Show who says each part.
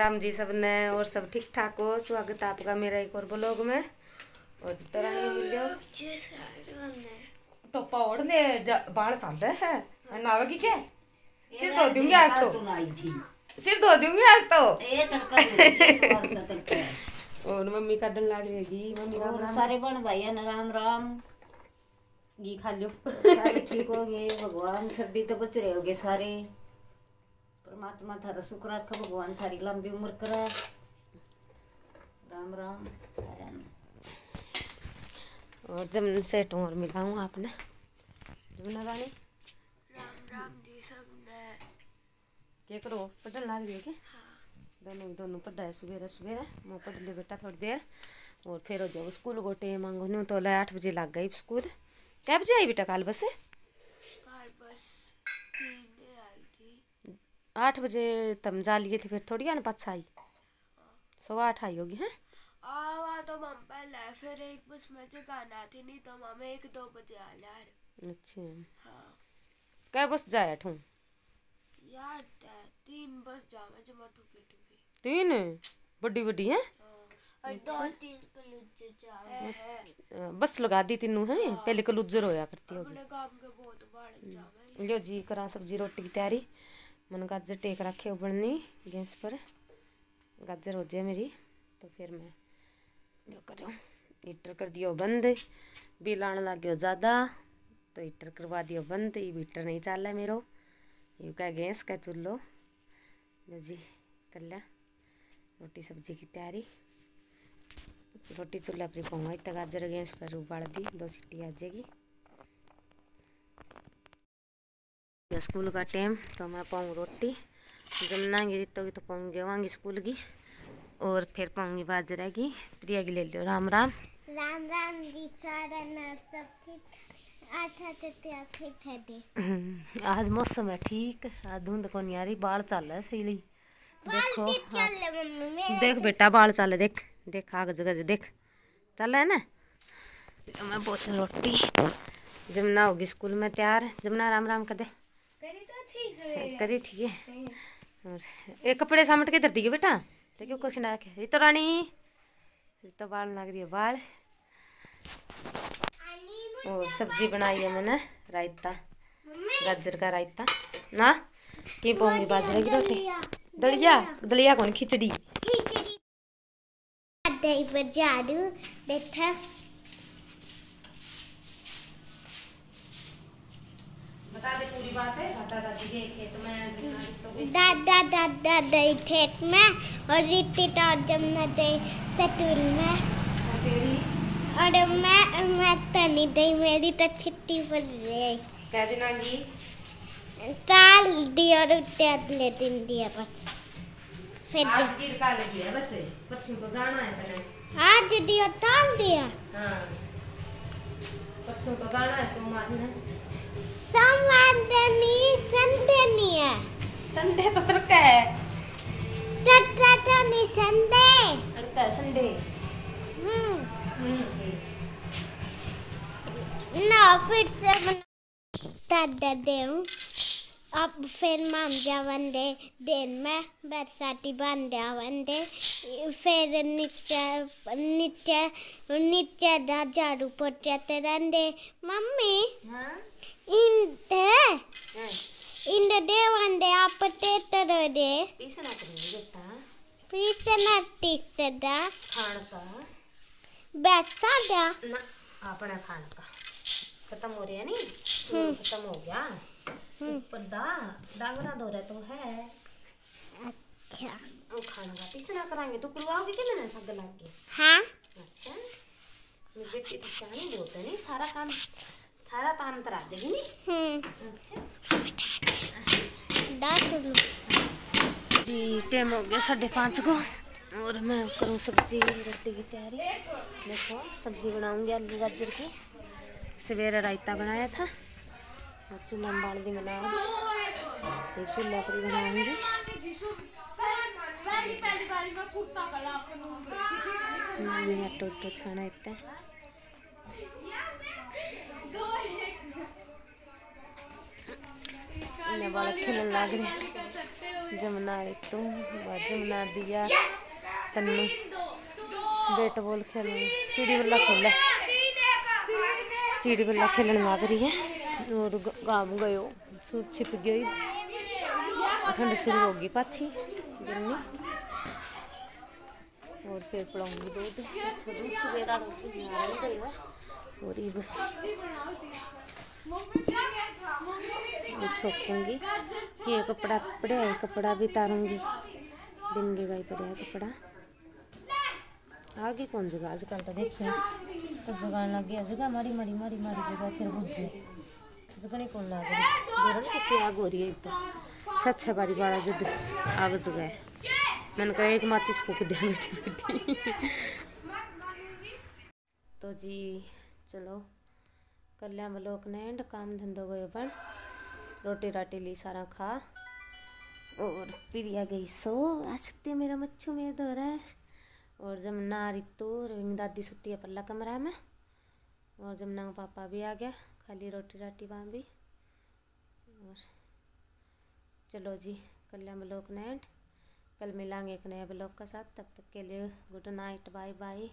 Speaker 1: राम जी सबने और सब ठीक ठाक हो। स्वागत है आपका मेरा एक और ब्लॉग में। और तरह तो पौड़ ले जा- बाल चल रहे हैं नावेगी क्या? सिर धो दूँगी आज तो। सिर धो दूँगी आज तो।
Speaker 2: और है।
Speaker 1: मम्मी का डर लग रहेगी मम्मी राम
Speaker 2: सारे बन भाई है राम राम।
Speaker 1: घी खा
Speaker 2: लो ठीक हो गए। भगवान सर्दी तो बच रहे होगे सारे। परमात्मा थारा शुक्र रखा भगवान थारी लंबी उम्र करा राम राम
Speaker 1: और जमुन सेठ और मिलाऊँ आपने जमुना रानी
Speaker 3: राम राम जी सबने
Speaker 1: क्या करो पढ़ने लग रही है क्या दोनों दोनों पढ़ा है सवेरे सवेरे मैं पढ़ ले बेटा थोड़ी देर और फिर हो जाओ स्कूल को टेम मांगो नहीं तो ले आठ बजे लग गई स्कूल कै बजे आई बेटा कल बस
Speaker 3: कार बस तीन
Speaker 1: आठ बजे तुम जा लिए थे फिर थोड़ी आने पाछा आई सवा आठ आई होगी हैं?
Speaker 3: तो मम पहले फिर एक बस में जगाना थी नहीं तो मम एक दो बजे आ यार
Speaker 1: अच्छा।
Speaker 3: हाँ।
Speaker 1: कै बस जाए ठूँ?
Speaker 3: यार तीन बस जावे जमा टूपी टूपी
Speaker 1: तीन? बड़ी बड़ी हैं?
Speaker 3: है।
Speaker 1: बस लगा दी तीनों हैं? पहले कलुजर होया करती होगी। लियो जी करा सब्ज़ी रोटी की तैयारी। मन गाजर टेक रखे उबलनी गैस पर। गाजर हो जाए मेरी तो फिर मैं जो करो। हीटर कर दियो बंद बिल आने लग गयो ज़्यादा तो हीटर करवा दियो बंद ये हीटर नहीं चल रहा मेरो। ये क्या गैस का चूल्हो। लो जी, कर लिया। रोटी सब्ज़ी की तैयारी। रोटी चूल्हा पर पाऊँगा इतना गाजर गैस पर उबाल दी, दो सीटी आ जाएगी या स्कूल का टाइम तो मैं पाऊँ रोटी जमना गिरी तो तो पाऊँ गेवांगी स्कूल की और फिर पाऊँगी बाजरा की प्रिया की ले लो राम राम।
Speaker 4: राम राम जी तो ठीक है दे
Speaker 1: आज मौसम है ठीक आज धुंध को नहीं आ रही बाल चल रहा है सही ली देखो
Speaker 4: मेरे
Speaker 1: देख बेटा बाल चल देख देख कागज़ गज देख। चल है ना? तो मैं बोतल रोटी जमुना होगी स्कूल में तैयार जमुना राम राम कर दे।
Speaker 3: तो
Speaker 1: करी थी और ये कपड़े सामट के धर दिए बेटा। तो क्यों कुछ ना रखे। ये तो रानी ये तो बाल लग रही है बाल। और सब्ज़ी बनाई है मैंने रायता। गाजर का रायता। ना? की पाऊँगी बाजरे की रोटी। दलिया। दलिया? कौन? खिचड़ी।
Speaker 4: खिचड़ी दही पर झाड़ू देखा
Speaker 1: बता दे पूरी बात है बता दादी के खेत में
Speaker 4: दादा दादा दही ठेठ में और रिट्टी तो जमना दही सटुल में। और मैं मैं तनी दही मेरी तो छिट्टी पर रही
Speaker 1: क्या दिन आ गई
Speaker 4: टाल दिया और अगले दिन दिया बस। फिर
Speaker 1: आज की का लगी है बस परसों को जाना है तेरे
Speaker 4: आज दिया टाल दिया।
Speaker 1: हाँ। परसों को जाना है सोमवार ने
Speaker 4: सोमवार दनी संडे नहीं है।
Speaker 1: संडे तो तड़का है?
Speaker 4: सैटरडे नहीं संडे।
Speaker 1: तड़का है संडे।
Speaker 4: हम्म। ना फिर से बना देऊं अब फिर माम जावंदे दिन में बरसाती बंदे आवंदे फिर नीचे नीचे नीचे दा झाड़ू पोछे रहंदे मम्मी
Speaker 1: हाँ?
Speaker 4: इंदे
Speaker 1: हाँ।
Speaker 4: इंदे देवंदे आप तेतर दे। प्रीतना टिकदा
Speaker 1: खान का?
Speaker 4: बैठा दा।
Speaker 1: ना अपना खान का। खत्म हो रहा नहीं? खत्म हो गया? ऊपर दा दागना दो रहा तो है।
Speaker 4: अच्छा
Speaker 1: वो खाना का कराएँगे तो करवाओगे कि मैंने सब लग के
Speaker 4: हाँ
Speaker 1: अच्छा तो नहीं सारा काम सारा काम करा देगी नहीं
Speaker 4: हम्म
Speaker 1: अच्छा
Speaker 4: डाल
Speaker 1: जी टाइम हो गया साढ़े पाँच को। और मैं करूँ सब्ज़ी रोटी की तैयारी। देखो सब्ज़ी बनाऊँगी आलू गाजर की। सवेरे रायता बनाया था। और चूल्हा में बाल भी बनाया। फिर चूल्हा पर बनाऊँगी। मैंने आटो उटो छाना इतना लग जमुना जमुना दिया तन्नू बेट बॉल खेल चिड़ी बल्ला खेल चिड़ी बल्ला खेलने लग रही है। और गाँव सूर छिप गई। ठंड शुरू होगी पाछी। गिरनी और फिर पिलाऊँगी दूध दूध सवेरा और ये छोकूँगी ये कपड़ा पड़ा है कपड़ा भी तारूँगी दिन के गाई पड़ा है कपड़ा। आगे कौन जगह? आजकल तो देखो तो जगह लग गया। जगह मारी मारी मारी मारी जगह, फिर बुझे जगह कौन लग रही? आग तो। अच्छा अच्छा बारी, बारा जुद आग जगह मैंने कहा, एक माचिस फूक दिया बैठी बैठी तो जी, चलो कल्या ब्लॉक ने एंड काम धंधो गए बन रोटी राटी ली, सारा खा। और प्रिया गई सो। आ सकती है मेरा मच्छू मेरे दो है। और जमुना रितु रविंग दादी सुती है पल्ला कमरा में। और जमुना का पापा भी आ गया खाली रोटी राटी वहाँ भी। और चलो जी कल्याण ब्लॉक ने एंड कल मिलांगे एक नए ब्लॉग के साथ, तब तक के लिए गुड नाइट बाय बाय